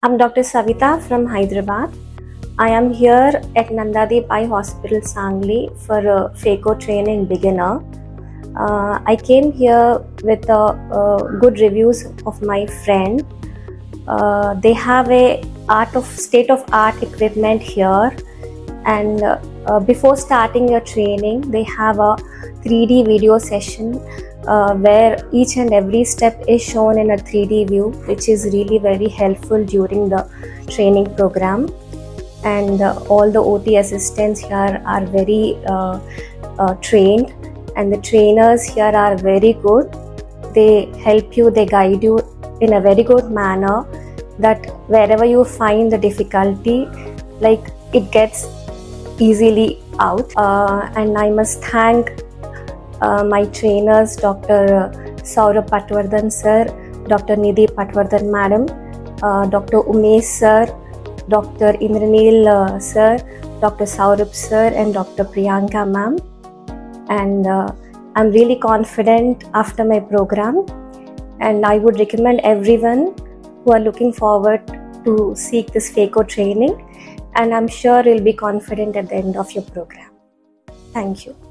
I'm Dr. Savitha from Hyderabad. I am here at Nandadeep Eye Hospital Sangli for a phaco training beginner. Uh, I came here with uh, uh, good reviews of my friend. Uh, they have a art of state of art equipment here, and uh, before starting your training, they have a 3D video session uh, where each and every step is shown in a 3D view, which is really very helpful during the training program. And uh, all the OT assistants here are very uh, uh, trained, and the trainers here are very good. They help you, they guide you in a very good manner. That wherever you find the difficulty, like it gets easily out. Uh, and I must thank my trainers, Dr. Sourabh Patwardhan sir, Dr. Nidhi Patwardhan madam, uh, Dr. Umesh sir, Dr. Indranil uh, sir, Dr. Saurabh sir, and Dr. Priyanka ma'am. And uh, I'm really confident after my program, and I would recommend everyone who are looking forward to seek this phaco training. And I'm sure you'll be confident at the end of your program. Thank you.